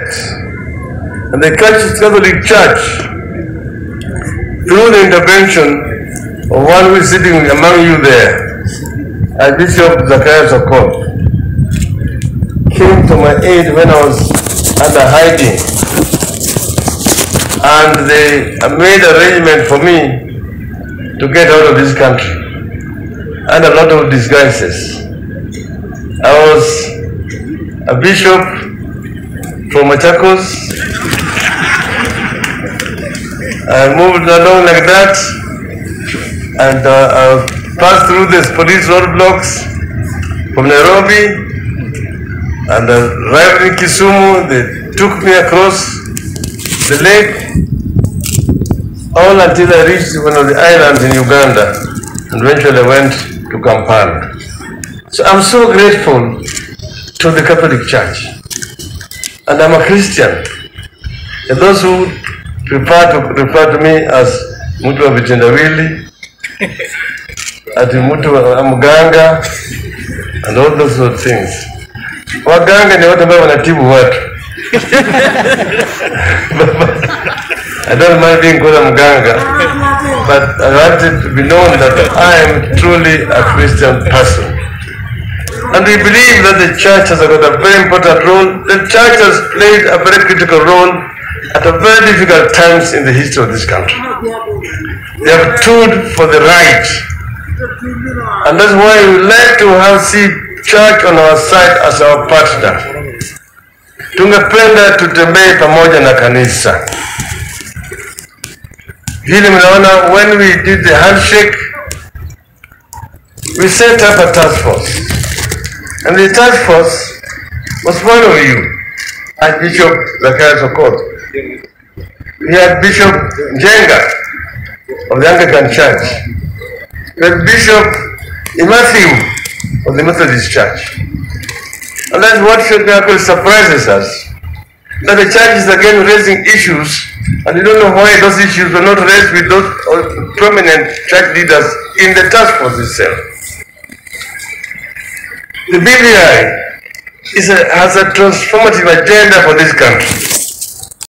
And the Catholic Church, through the intervention of one who is sitting among you there, Archbishop Zacchaeus Okoth, came to my aid when I was under hiding. And they made arrangement for me to get out of this country and a lot of disguises. I was a bishop from Machakos. I moved along like that and uh, I passed through these police roadblocks from Nairobi and uh, arrived in Kisumu. They took me across the lake all until I reached one of the islands in Uganda and eventually I went to Kampala. So I'm so grateful to the Catholic Church and I'm a Christian. And those who prefer to refer to me as mtu wa vitendawili, ati mtu wa mganga and all those sort of things. Waganga ni watu ambao wanatibu watu. I don't mind being called a mganga, but I want it to be known that I am truly a Christian person. And we believe that the church has got a very important role. The church has played a very critical role at a very difficult times in the history of this country. They have stood for the right. And that's why we like to have see church on our side as our partner. Tungependa tutembee pamoja na kanisa. Hili mnaona when we did the handshake, we set up a task force. And the task force was one of you, Bishop Zacchaeus Okoth. We had Bishop Njenga of the Anglican Church. We had Bishop Matthew of the Methodist Church. And that's what actually surprises us. That the church is again raising issues, and we don't know why those issues were not raised with those uh, prominent church leaders in the task force itself. The BBI a, has a transformative agenda for this country.